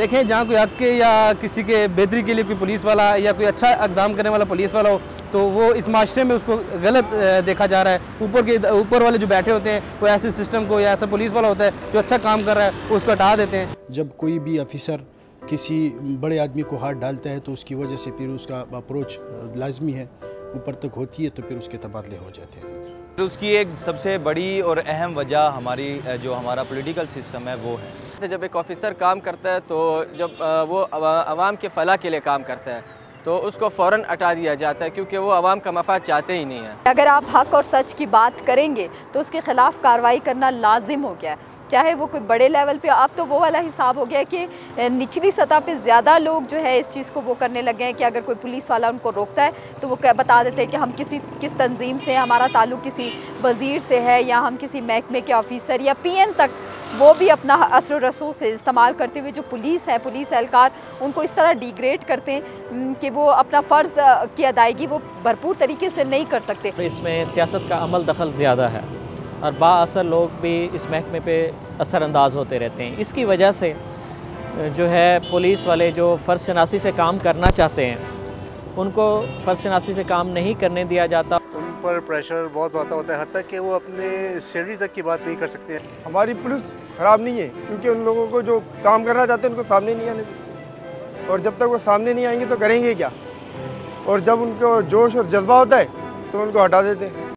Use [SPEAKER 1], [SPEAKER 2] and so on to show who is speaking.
[SPEAKER 1] دیکھیں، جہاں کوئی حق کے یا کسی کے بہتری کے لیے کوئی پولیس والا یا کوئی اچھا اقدام کرنے والا پولیس والا ہو، تو وہ اس معاشرے میں اس کو غلط دیکھا جا رہا ہے۔ اوپر کے، اوپر والے جو بیٹھے ہوتے ہیں، کوئی ایسے سسٹم کو یا ایسا پولیس والا ہوتا ہے جو اچھا کام کر رہا ہے، وہ اس کو ہٹا دیتے ہیں۔
[SPEAKER 2] جب کوئی بھی آفیسر کسی بڑے آدمی کو ہاتھ ڈالتا ہے، تو اس کی وجہ سے پھر اس کا اپروچ لازمی ہے، اوپر تک ہوتی ہے، تو پھر اس کے تبادلے ہو جاتے ہیں۔
[SPEAKER 3] اس کی ایک سب سے بڑی اور اہم وجہ ہماری جو ہمارا پولیٹیکل سسٹم ہے وہ ہے۔
[SPEAKER 4] جب ایک آفیسر کام کرتا ہے تو جب وہ عوام کے فلاح کے لیے کام کرتا ہے تو اس کو فوراً ہٹا دیا جاتا ہے کیونکہ وہ عوام کا مفاد چاہتے ہی نہیں ہیں
[SPEAKER 5] اگر آپ حق اور سچ کی بات کریں گے تو اس کے خلاف کارروائی کرنا لازم ہو گیا ہے۔ چاہے وہ کوئی بڑے لیول پہ اب تو وہ والا حساب ہو گیا کہ نچلی سطح پہ زیادہ لوگ جو ہے اس چیز کو وہ کرنے لگے ہیں کہ اگر کوئی پولیس والا ان کو روکتا ہے تو وہ بتا دیتے ہیں کہ ہم کسی، کس تنظیم سے ہمارا تعلق کسی وزیر سے ہے یا ہم کسی محکمے کے آفیسر یا پی این تک وہ بھی اپنا اثر و رسوخ استعمال کرتے ہوئے جو پولیس ہے، پولیس اہلکار، ان کو اس طرح ڈیگریڈ کرتے ہیں کہ وہ اپنا فرض کی ادائیگی وہ بھرپور طریقے سے نہیں کر سکتے۔
[SPEAKER 6] اس میں سیاست کا عمل دخل زیادہ ہے۔ اور با اثر لوگ بھی اس محکمے پہ اثر انداز ہوتے رہتے ہیں۔ اس کی وجہ سے جو ہے پولیس والے جو فرض شناسی سے کام کرنا چاہتے ہیں ان کو فرض شناسی سے کام نہیں کرنے دیا جاتا۔
[SPEAKER 7] ان پر پریشر بہت زیادہ ہوتا ہے حتیٰ کہ وہ اپنے سیلری تک کی بات نہیں کر سکتے۔ ہیں
[SPEAKER 8] ہماری پولیس خراب نہیں ہے کیونکہ ان لوگوں کو جو کام کرنا چاہتے ہیں ان کو سامنے نہیں آنے دیتے اور جب تک وہ سامنے نہیں آئیں گے تو کریں گے کیا؟ اور جب ان کو جوش اور جذبہ ہوتا ہے تو ان کو ہٹا دیتے ہیں۔